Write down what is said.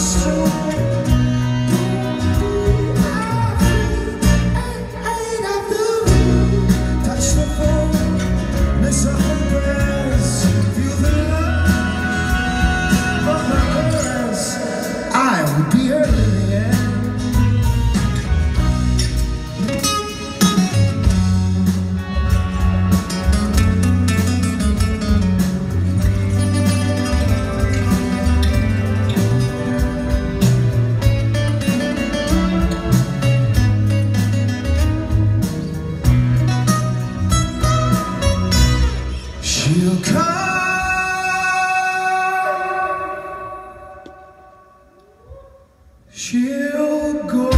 It's. She'll come. She'll go.